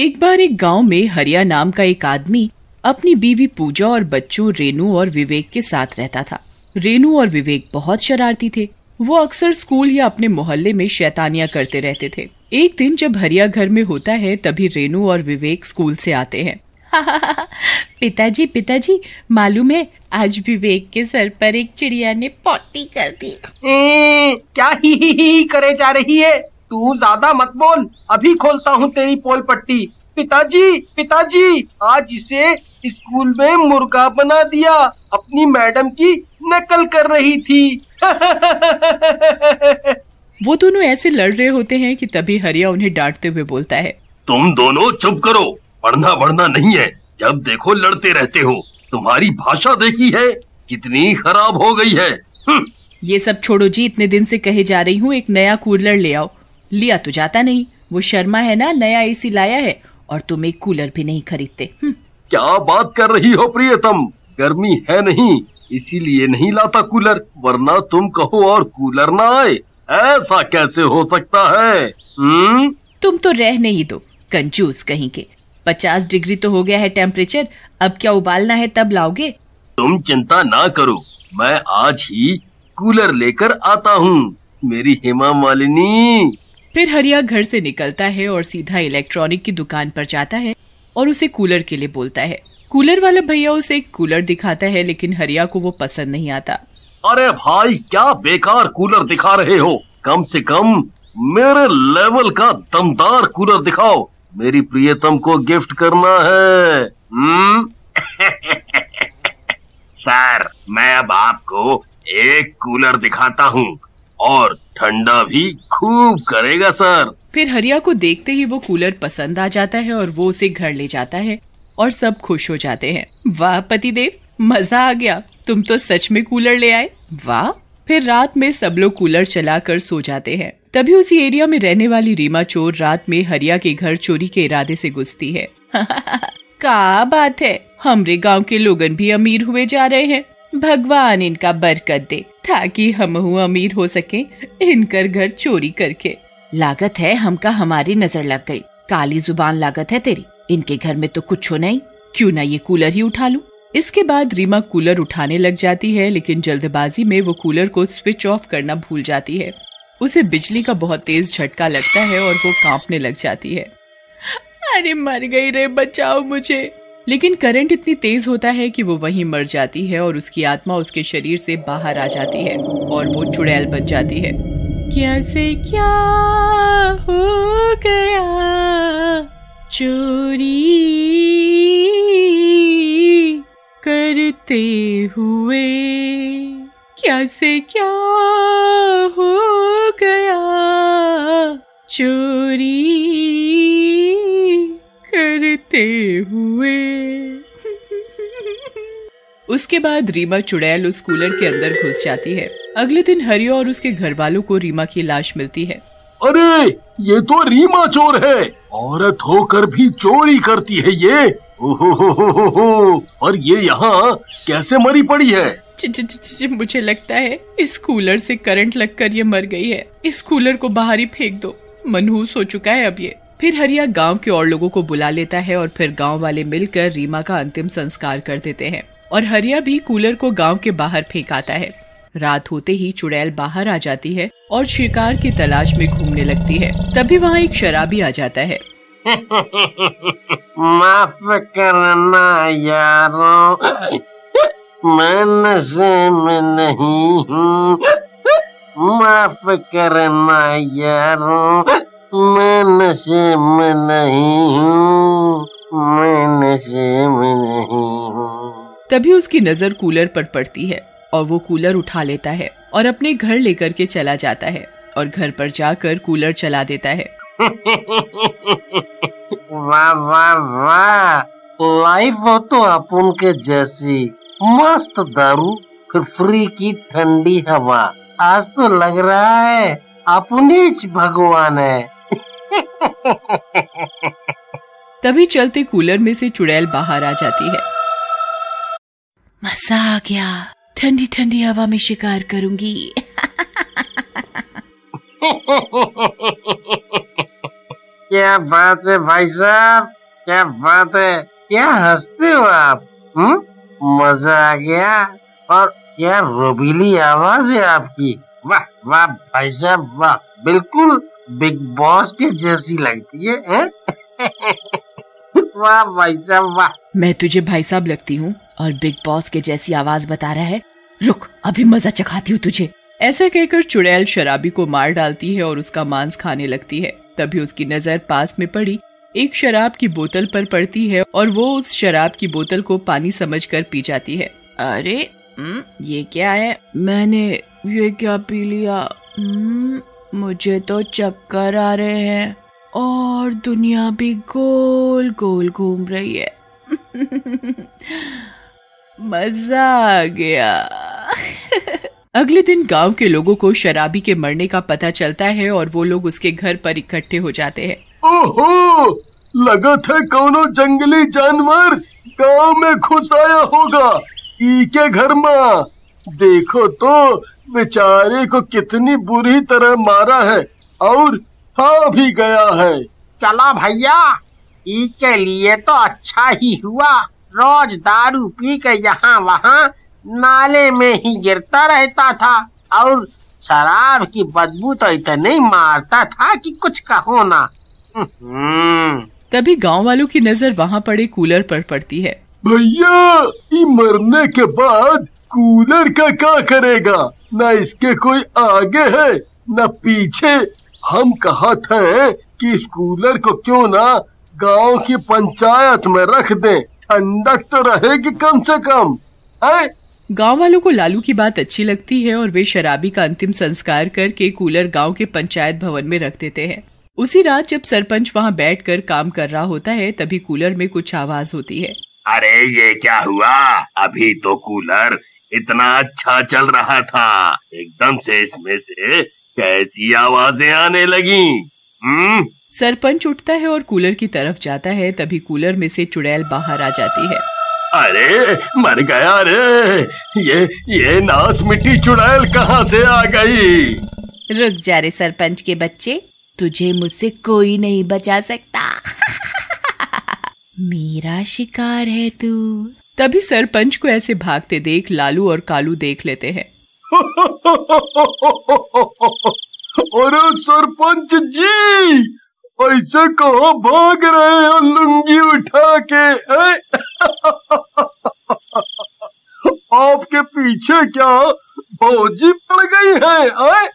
एक बार एक गाँव में हरिया नाम का एक आदमी अपनी बीवी पूजा और बच्चों रेनू और विवेक के साथ रहता था। रेनू और विवेक बहुत शरारती थे। वो अक्सर स्कूल या अपने मोहल्ले में शैतानियाँ करते रहते थे। एक दिन जब हरिया घर में होता है तभी रेनू और विवेक स्कूल से आते हैं। पिताजी पिताजी मालूम है आज विवेक के सर पर एक चिड़िया ने पॉटी कर दी। ए, क्या ही, ही, ही करे जा रही है? तू ज़्यादा मत बोल। अभी खोलता हूँ तेरी पोल पट्टी। पिताजी पिताजी आज इसे स्कूल में मुर्गा बना दिया। अपनी मैडम की नकल कर रही थी। वो दोनों ऐसे लड़ रहे होते हैं कि तभी हरिया उन्हें डांटते हुए बोलता है। तुम दोनों चुप करो। पढ़ना बढ़ना नहीं है। जब देखो लड़ते रहते हो। तुम्हारी भाषा देखी है। कितनी खराब हो गई है। हम्म। ये सब छोड़ो जी इतने दिन से कहे जा रही हूँ एक नया कूलर ले आओ। लिया तो जाता नहीं। वो शर्मा है ना नया एसी लाया है और तुम एक कूलर भी नहीं खरीदते। हम्म। क्या बात कर रही हो प्रियतम? गर्मी है नहीं इसीलिए नहीं लाता कूलर वरना तुम कहो और कूलर ना आए। ऐसा कैसे हो सकता है? हुँ? तुम तो रहने ही दो कंजूस कहीं के। पचास डिग्री तो हो गया है टेम्परेचर अब क्या उबालना है तब लाओगे? तुम चिंता ना करो मैं आज ही कूलर लेकर आता हूँ। मेरी हेमा मालिनी। फिर हरिया घर से निकलता है और सीधा इलेक्ट्रॉनिक की दुकान पर जाता है और उसे कूलर के लिए बोलता है। कूलर वाला भैया उसे एक कूलर दिखाता है, लेकिन हरिया को वो पसंद नहीं आता। अरे भाई, क्या बेकार कूलर दिखा रहे हो? कम से कम मेरे लेवल का दमदार कूलर दिखाओ। मेरी प्रियतम को गिफ्ट करना है। हम्म? सर, मैं अब आपको एक कूलर दिखाता हूँ और ठंडा भी खूब करेगा, सर। फिर हरिया को देखते ही वो कूलर पसंद आ जाता है और वो उसे घर ले जाता है और सब खुश हो जाते हैं। वाह, पतिदेव, मज़ा आ गया। तुम तो सच में कूलर ले आए। वाह, फिर रात में सब लोग कूलर चलाकर सो जाते हैं। तभी उसी एरिया में रहने वाली रीमा चोर रात में हरिया के घर चोरी के इरादे से घुसती है। का बात है! हमरे गाँव के लोगन भी अमीर हुए जा रहे हैं। भगवान इनका बरकत दे। ताकि हम अमीर हो सके इनकर घर चोरी करके। लागत है हमका हमारी नज़र लग गई। काली ज़ुबान लागत है तेरी। इनके घर में तो कुछ हो नहीं। क्यों ना ये कूलर ही उठा लूँ? इसके बाद रीमा कूलर उठाने लग जाती है, लेकिन जल्दबाजी में वो कूलर को स्विच ऑफ़ करना भूल जाती है। उसे बिजली का बहुत तेज झटका लगता है और वो कांपने लग जाती है। अरे मर गई रे, बचाओ मुझे। लेकिन करंट इतनी तेज होता है कि वो वहीं मर जाती है और उसकी आत्मा उसके शरीर से बाहर आ जाती है और वो चुड़ैल बन जाती है। क्या से क्या हो गया? चोरी करते हुए। क्या से क्या हो गया? चोरी करते हुए। उसके बाद रीमा चुड़ैल उस कूलर के अंदर घुस जाती है। अगले दिन हरियो और उसके घर वालों को रीमा की लाश मिलती है। अरे ये तो रीमा चोर है। औरत होकर भी चोरी करती है ये। ओहो और ये यहाँ कैसे मरी पड़ी है? मुझे लगता है इस कूलर से करंट लगकर ये मर गई है। इस कूलर को बाहर ही फेंक दो। मनहूस हो चुका है अब ये। फिर हरिया गाँव के और लोगों को बुला लेता है और फिर गाँव वाले मिलकर रीमा का अंतिम संस्कार कर देते हैं। और हरिया भी कूलर को गाँव के बाहर फेंक आता है। रात होते ही चुड़ैल बाहर आ जाती है और शिकार की तलाश में घूमने लगती है। तभी वहाँ एक शराबी आ जाता है। माफ़ करना यारों, मैं नशे में नहीं हूँ। माफ़ करना यारों, मैं नशे में नहीं हूँ। मैं नशे में नहीं हूँ। तभी उसकी नज़र कूलर पर पड़ती है और वो कूलर उठा लेता है और अपने घर लेकर के चला जाता है और घर पर जाकर कूलर चला देता है। वाह वाह वाह। लाइफ हो तो अपन के जैसी। मस्त दारू फिर फ्री की ठंडी हवा। आज तो लग रहा है अपनी भगवान है। तभी चलते कूलर में से चुड़ैल बाहर आ जाती है। मज़ा आ गया ठंडी ठंडी हवा में शिकार करूँगी। क्या बात है भाई साहब? क्या बात है? क्या हँसते हो आप? हम्म? मज़ा आ गया। और क्या रोबीली आवाज़ है आपकी? वाह वाह भाई साहब वाह। बिल्कुल बिग बॉस के जैसी लगती है, है? वाह भाई साहब वाह। मैं तुझे भाई साहब लगती हूँ। और बिग बॉस के जैसी आवाज़ बता रहा है, रुक, अभी मज़ा चखाती हूँ तुझे। ऐसा कहकर चुड़ैल शराबी को मार डालती है और उसका मांस खाने लगती है। तभी उसकी नज़र पास में पड़ी, एक शराब की बोतल पर पड़ती है और वो उस शराब की बोतल को पानी समझकर पी जाती है। अरे ये क्या है? मैंने ये क्या पी लिया? मुझे तो चक्कर आ रहे हैं और दुनिया भी गोल गोल घूम रही है। मज़ा आ गया। अगले दिन गाँव के लोगों को शराबी के मरने का पता चलता है और वो लोग उसके घर पर इकट्ठे हो जाते हैं। ओहो! लगत है कोनो जंगली जानवर गाँव में घुस आया होगा। ई के घर में। देखो तो बेचारे को कितनी बुरी तरह मारा है और खा भी गया है। चला भैया पी के लिए तो अच्छा ही हुआ। रोज दारू पी के यहाँ वहाँ नाले में ही गिरता रहता था और शराब की बदबू तो इतनी मारता था कि कुछ कहो ना। हम्म, तभी गाँव वालों की नज़र वहाँ पड़े कूलर पर पड़ती है। भैया ये मरने के बाद कूलर का क्या करेगा? न इसके कोई आगे है न पीछे। हम कहा थे कि इस कूलर को क्यों ना गाँव की पंचायत में रख दें। ठंडक तो रहेगी कम से कम है? गाँव वालों को लालू की बात अच्छी लगती है और वे शराबी का अंतिम संस्कार करके कूलर गाँव के पंचायत भवन में रख देते हैं। उसी रात जब सरपंच वहाँ बैठकर काम कर रहा होता है तभी कूलर में कुछ आवाज़ होती है। अरे ये क्या हुआ? अभी तो कूलर इतना अच्छा चल रहा था। एकदम से इसमें से कैसी आवाज़ें आने लगी? हम्म? सरपंच उठता है और कूलर की तरफ़ जाता है तभी कूलर में से चुड़ैल बाहर आ जाती है। अरे मर गया अरे ये ये नास मिट्टी चुड़ैल कहाँ से आ गई? रुक जा रे सरपंच के बच्चे तुझे मुझसे कोई नहीं बचा सकता। मेरा शिकार है तू। तभी सरपंच को ऐसे भागते देख लालू और कालू देख लेते हैं। अरे सरपंच जी ऐसे कहो, भाग रहे हो लुंगी उठा के? आपके पीछे क्या फौजी पड़ गई है, हैं?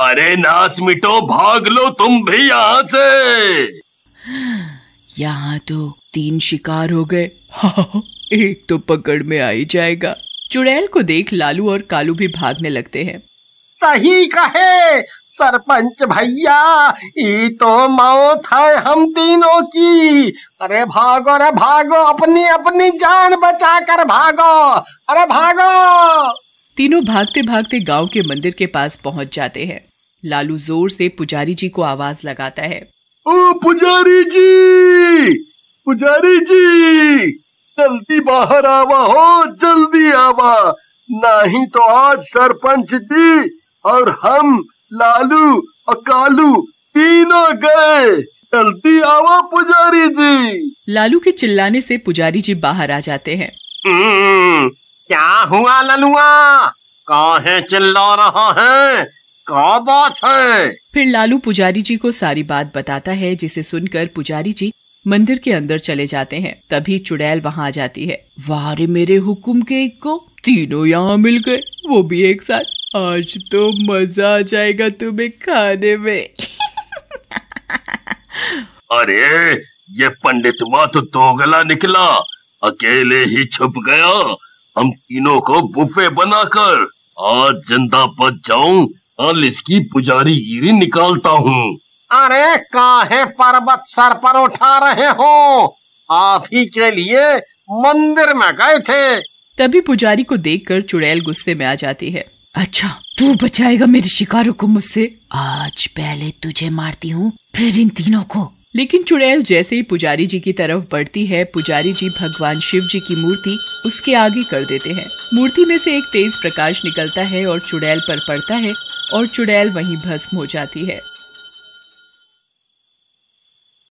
अरे नास मिटो, भाग लो तुम भी यहाँ से यहाँ तो तीन शिकार हो गए एक तो पकड़ में आ ही जाएगा चुड़ैल को देख लालू और कालू भी भागने लगते हैं सही कहे सरपंच भैया ये तो मौत है हम तीनों की। अरे भागो अरे भागो अपनी अपनी जान बचा कर भागो अरे भागो। तीनों भागते भागते गाँव के मंदिर के पास पहुँच जाते हैं। लालू ज़ोर से पुजारी जी को आवाज़ लगाता है। ओ पुजारी जी पुजारी जी जल्दी बाहर आवा हो जल्दी आवा नहीं तो आज सरपंच जी और हम लालू और कालू तीनों गए। जल्दी आवा पुजारी जी। लालू के चिल्लाने से पुजारी जी बाहर आ जाते हैं। हम्म, क्या हुआ ललुआ? काहे चिल्ला रहा है? क्या बात है? फिर लालू पुजारी जी को सारी बात बताता है जिसे सुनकर पुजारी जी मंदिर के अंदर चले जाते हैं। तभी चुड़ैल वहाँ आ जाती है। वारे मेरे हुक्म के एक को तीनों यहाँ मिल गए वो भी एक साथ। आज तो मज़ा आ जाएगा तुम्हें खाने में। अरे ये पंडित माँ तो दोगला निकला। अकेले ही छुप गया। हम तीनों को बुफे बनाकर आज ज़िंदा बच जाऊँ कल इसकी पुजारी गिरी निकालता हूँ। अरे काहे पर्वत सर पर उठा रहे हो? आप ही के लिए मंदिर में गए थे। तभी पुजारी को देखकर चुड़ैल गुस्से में आ जाती है। अच्छा तू बचाएगा मेरे शिकारों को मुझसे। आज पहले तुझे मारती हूँ, फिर इन तीनों को। लेकिन चुड़ैल जैसे ही पुजारी जी की तरफ़ बढ़ती है, पुजारी जी भगवान शिव जी की मूर्ति उसके आगे कर देते हैं। मूर्ति में से एक तेज प्रकाश निकलता है और चुड़ैल पर पड़ता है और चुड़ैल वहीं भस्म हो जाती है।